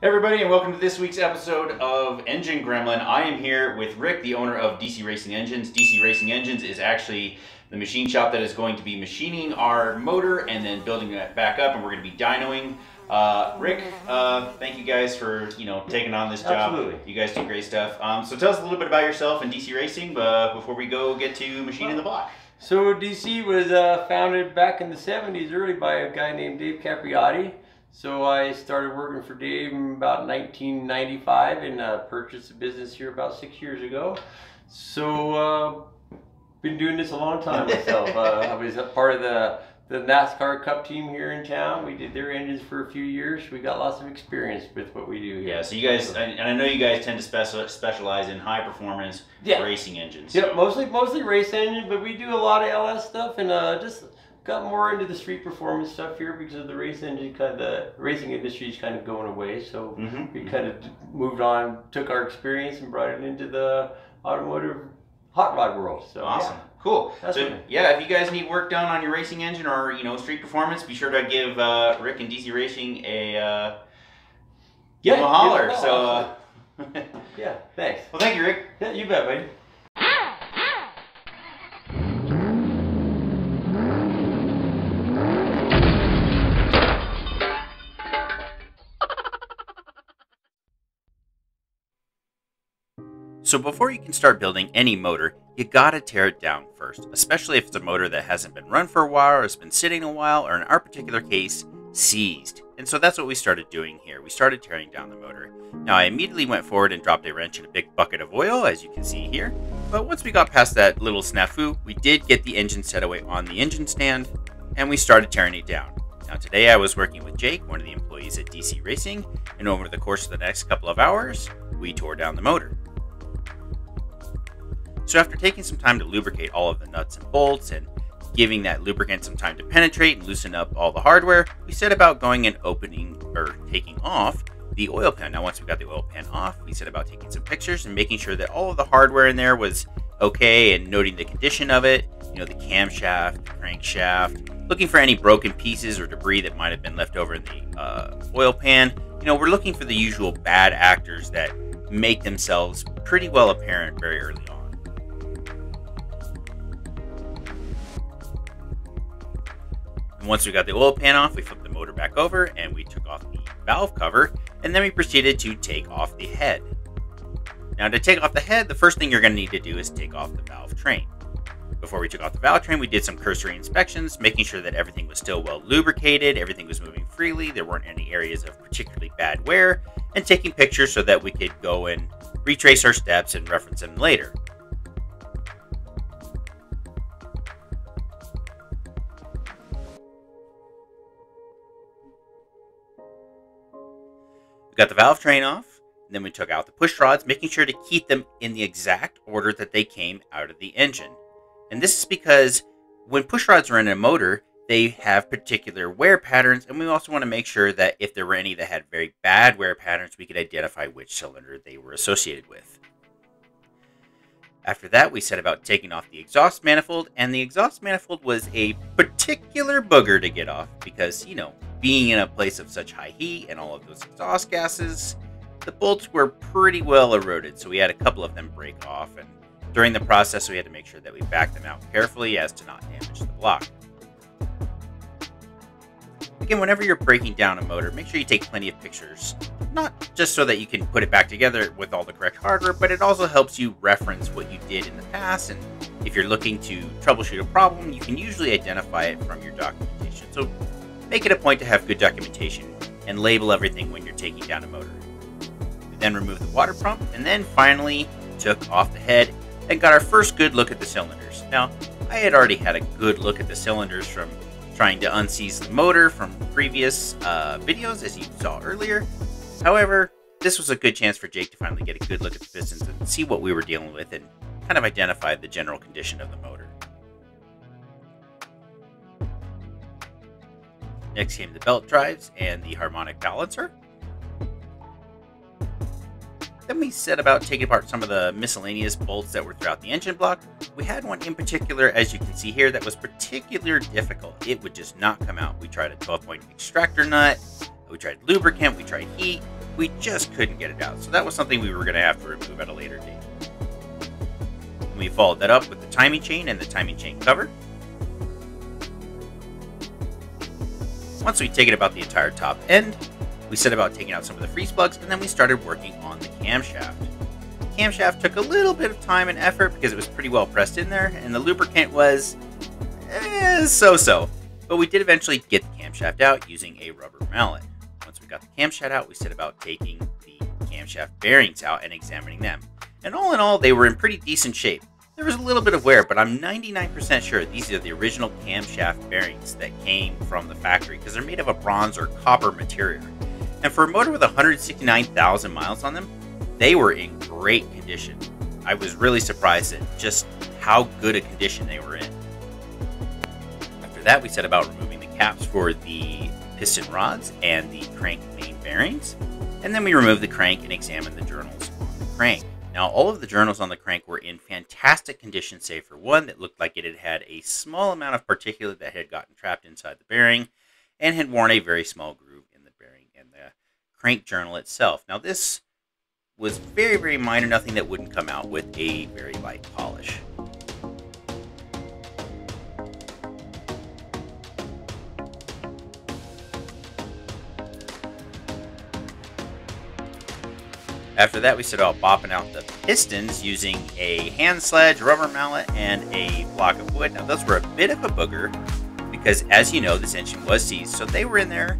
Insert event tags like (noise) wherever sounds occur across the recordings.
Hey everybody, and welcome to this week's episode of Engine Gremlin. I am here with Rick, the owner of DC Racing Engines. DC Racing Engines is actually the machine shop that is going to be machining our motor and then building it back up, and we're going to be dynoing. Uh, Rick, uh, thank you guys for you know taking on this job. Absolutely. You guys do great stuff. Um, so tell us a little bit about yourself and DC Racing uh, before we go get to machining the block. So DC was uh, founded back in the 70s early by a guy named Dave Capriotti. So I started working for Dave in about 1995 and uh, purchased a business here about six years ago. So uh, been doing this a long time myself. (laughs) uh, I was a part of the the NASCAR Cup team here in town. We did their engines for a few years. We got lots of experience with what we do here. Yeah, so you guys, and I know you guys tend to speci- specialize in high performance Yeah. racing engines. So- mostly mostly race engines, but we do a lot of LS stuff and uh, just got more into the street performance stuff here because of the race engine kind of the racing industry is kind of going away. So Mhm. we kind of moved on, took our experience and brought it into the automotive hot rod world. So Awesome. Cool. That's so yeah, if you guys need work done on your racing engine or you know street performance, be sure to give uh, Rick and DC Racing a uh, give Yeah, them a holler. give us a so uh, yeah, (laughs) yeah, thanks. well, thank you, Rick. Yeah, you bet, buddy. So before you can start building any motor, you gotta tear it down first, especially if it's a motor that hasn't been run for a while or has been sitting a while, or in our particular case, seized. And so that's what we started doing here. We started tearing down the motor. Now I immediately went forward and dropped a wrench in a big bucket of oil, as you can see here. But once we got past that little snafu, we did get the engine set away on the engine stand, and we started tearing it down. Now today I was working with Jake, one of the employees at DC Racing, and over the course of the next couple of hours, we tore down the motor. So after taking some time to lubricate all of the nuts and bolts and giving that lubricant some time to penetrate and loosen up all the hardware, we set about going and opening or taking off the oil pan. Now once we got the oil pan off, we set about taking some pictures and making sure that all of the hardware in there was okay and noting the condition of it, you know, the camshaft, the crankshaft, looking for any broken pieces or debris that might have been left over in the uh, oil pan. You know, we're looking for the usual bad actors that make themselves pretty well apparent very early on. And once we got the oil pan off, we flipped the motor back over and we took off the valve cover, and then we proceeded to take off the head. Now, to take off the head, the first thing you're going to need to do is take off the valve train. Before we took off the valve train, we did some cursory inspections, making sure that everything was still well lubricated, everything was moving freely, there weren't any areas of particularly bad wear, and taking pictures so that we could go and retrace our steps and reference them later. We got the valve train off, and then we took out the push rods, making sure to keep them in the exact order that they came out of the engine. And this is because when push rods are in a motor, they have particular wear patterns, and we also want to make sure that if there were any that had very bad wear patterns, we could identify which cylinder they were associated with. After that, we set about taking off the exhaust manifold, and the exhaust manifold was a particular booger to get off because, you know, being in a place of such high heat and all of those exhaust gases, the bolts were pretty well eroded, so we had a couple of them break off, and during the process, we had to make sure that we backed them out carefully as to not damage the block. Again, whenever you're breaking down a motor, make sure you take plenty of pictures. Not just so that you can put it back together with all the correct hardware, but it also helps you reference what you did in the past. And if you're looking to troubleshoot a problem, you can usually identify it from your documentation. So make it a point to have good documentation and label everything when you're taking down a motor. We then removed the water pump and then finally took off the head and got our first good look at the cylinders. Now, I had already had a good look at the cylinders from trying to unseize the motor from previous uh, videos, as you saw earlier. However, this was a good chance for Jake to finally get a good look at the pistons and see what we were dealing with and kind of identify the general condition of the motor. Next came the belt drives and the harmonic balancer. Then we set about taking apart some of the miscellaneous bolts that were throughout the engine block. We had one in particular, as you can see here, that was particularly difficult. It would just not come out. We tried a 12 point extractor nut, we tried lubricant, we tried heat, we just couldn't get it out. So that was something we were going to have to remove at a later date. We followed that up with the timing chain and the timing chain cover. Once we'd taken about the entire top end, we set about taking out some of the freeze plugs, and then we started working on the camshaft. The Camshaft took a little bit of time and effort because it was pretty well pressed in there, and the lubricant was eh, so-so. But we did eventually get the camshaft out using a rubber mallet. Once we got the camshaft out, we set about taking the camshaft bearings out and examining them. And all in all, they were in pretty decent shape. There was a little bit of wear, but I'm 99% sure these are the original camshaft bearings that came from the factory because they're made of a bronze or copper material. And for a motor with 169,000 miles on them, they were in great condition. I was really surprised at just how good a condition they were in. After that, we set about removing the caps for the piston rods and the crank main bearings, and then we removed the crank and examined the journals on the crank. Now, all of the journals on the crank were in fantastic condition, save for one that looked like it had had a small amount of particulate that had gotten trapped inside the bearing and had worn a very small groove in the bearing and the crank journal itself. Now this was very, very minor, nothing that wouldn't come out with a very light polish. After that, we set out bopping out the pistons using a hand sledge, rubber mallet, and a block of wood. Now, those were a bit of a booger because, as you know, this engine was seized, so they were in there,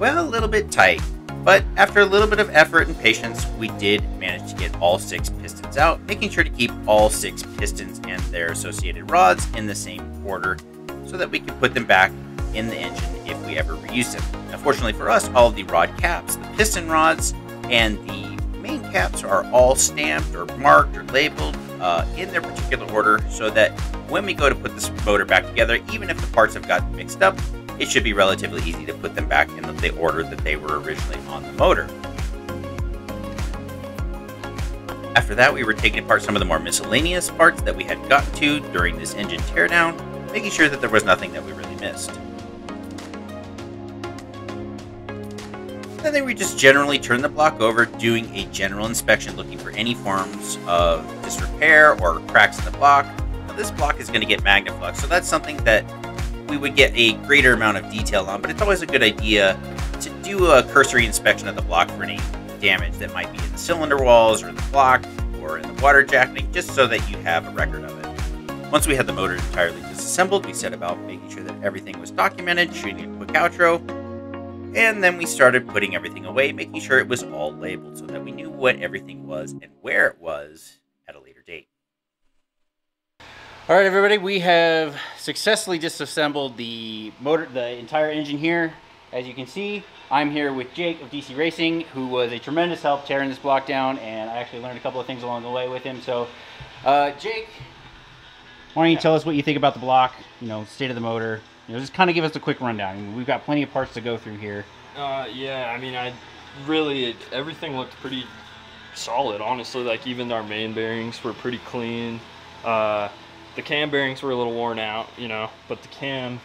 well, a little bit tight. But after a little bit of effort and patience, we did manage to get all six pistons out, making sure to keep all six pistons and their associated rods in the same order so that we could put them back in the engine if we ever reuse them. Unfortunately for us, all of the rod caps, the piston rods, and the main caps are all stamped or marked or labeled uh, in their particular order so that when we go to put this motor back together, even if the parts have gotten mixed up, it should be relatively easy to put them back in the order that they were originally on the motor. After that, we were taking apart some of the more miscellaneous parts that we had gotten to during this engine teardown, making sure that there was nothing that we really missed. Then we just generally turn the block over, doing a general inspection, looking for any forms of disrepair or cracks in the block. Now, this block is going to get Magnaflux, so that's something that we would get a greater amount of detail on, but it's always a good idea to do a cursory inspection of the block for any damage that might be in the cylinder walls or the block or in the water jacketing, just so that you have a record of it. Once we had the motor entirely disassembled, we set about making sure that everything was documented, shooting a quick outro, and then we started putting everything away, making sure it was all labeled so that we knew what everything was and where it was at a later date. All right, everybody, we have successfully disassembled the motor, the entire engine here. As you can see, I'm here with Jake of DC Racing, who was a tremendous help tearing this block down, and I actually learned a couple of things along the way with him. So, uh, Jake, why don't you tell us what you think about the block, you know, state of the motor, you know, just kind of give us a quick rundown. We've got plenty of parts to go through here. Uh, yeah, I mean, I really, everything looked pretty solid, honestly. Like, even our main bearings were pretty clean. Uh, the cam bearings were a little worn out, you know, but the cam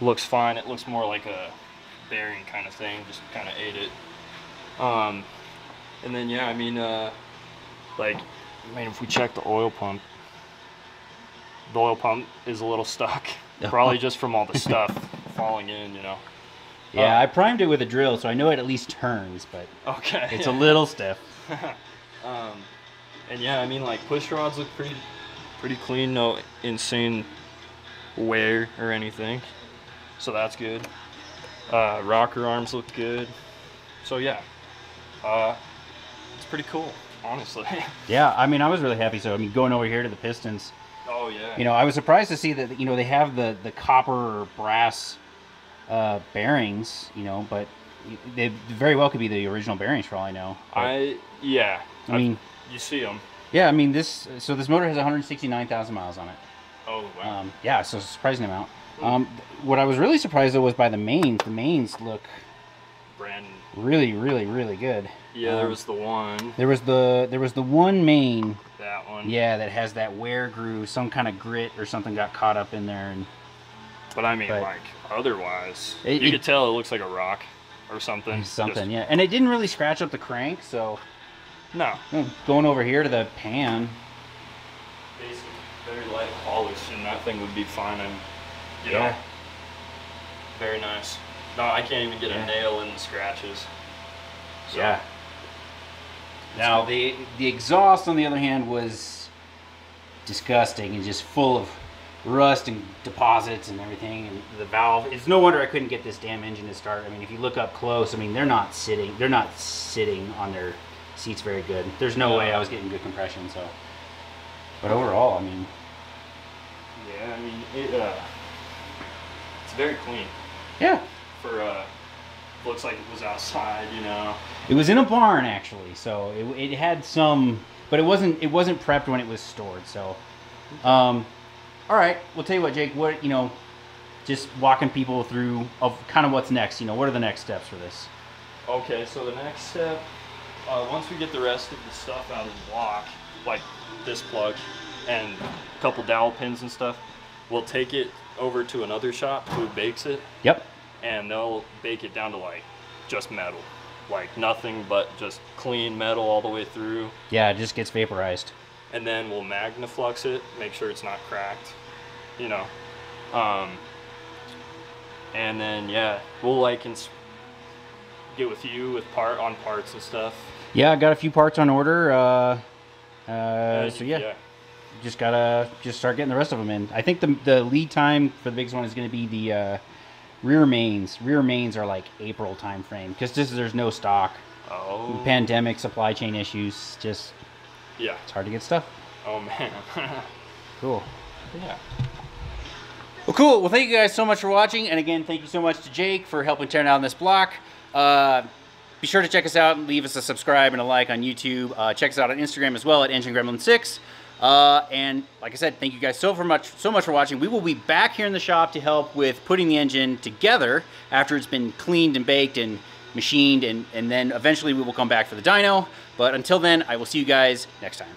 looks fine. It looks more like a bearing kind of thing, just kind of ate it. Um, and then, yeah, I mean, uh, like, I mean, if we check the oil pump, the oil pump is a little stuck. (laughs) Probably just from all the stuff falling in, you know. Yeah, um, I primed it with a drill, so I know it at least turns, but okay, it's a little (laughs) stiff. um, and yeah, I mean, like push rods look pretty pretty clean, no insane wear or anything. So that's good. Uh, rocker arms look good. So yeah, uh, it's pretty cool, honestly. (laughs) yeah, I mean, I was really happy. So I mean, going over here to the Pistons. Oh yeah. You know, I was surprised to see that you know they have the the copper or brass uh, bearings. You know, but they very well could be the original bearings for all I know. But, I yeah. I mean, you see them. Yeah, I mean this. So this motor has 169,000 miles on it. Oh wow. Um, yeah, so surprising amount. Um, what I was really surprised though was by the mains. The mains look brand really, really, really good. Yeah, um, there was the one. There was the there was the one main. That one. Yeah, that has that wear groove. Some kind of grit or something got caught up in there, and. But I mean, but like otherwise, it, you it, could tell it looks like a rock. or something. Something, yeah. And it didn't really scratch up the crank, so no, going over here to the pan. basic, very light polish, and that thing would be fine. And you Yeah. know, very nice. No, I can't even get Yeah. a nail in the scratches. So, Yeah. Now the the exhaust, on the other hand, was disgusting and just full of rust and deposits and everything. And the valve. It's no wonder I couldn't get this damn engine to start. I mean, if you look up close, I mean, they're not sitting. They're not sitting on their seats very good. There's no way I was getting good compression. So, but overall, I mean, Yeah, I mean it. Uh, it's very clean yeah, for. Uh, looks like it was outside. You know. it was in a barn actually. So it, it had some, but it wasn't. It wasn't prepped when it was stored. So. Um, all right, we'll tell you what, Jake. What you know, just walking people through of kind of what's next. You know, what are the next steps for this? Okay, so the next step, uh, once we get the rest of the stuff out of the block, like this plug and a couple dowel pins and stuff, we'll take it over to another shop who bakes it, Yep. And they'll bake it down to like just metal, like nothing but just clean metal all the way through, Yeah, it just gets vaporized. and then we'll magnaflux it, make sure it's not cracked, you know. Um, and then yeah, we'll like ins- get with you with part on parts and stuff. Yeah, I got a few parts on order. Uh, uh, so yeah, just gotta just start getting the rest of them in. I think the the lead time for the biggest one is going to be the uh, rear mains. Rear mains are like April time frame because this there's no stock. Oh. Pandemic, supply chain issues, just Yeah. it's hard to get stuff. Oh man. (laughs) Cool. yeah. Well, cool. Well, thank you guys so much for watching, and again, thank you so much to Jake for helping tear down this block. Uh, be sure to check us out and leave us a subscribe and a like on YouTube. Uh, check us out on Instagram as well at Engine Gremlin Six. Uh, and like I said, thank you guys so for much so much for watching. We will be back here in the shop to help with putting the engine together after it's been cleaned and baked and machined, and and then eventually we will come back for the dyno. But until then, I will see you guys next time.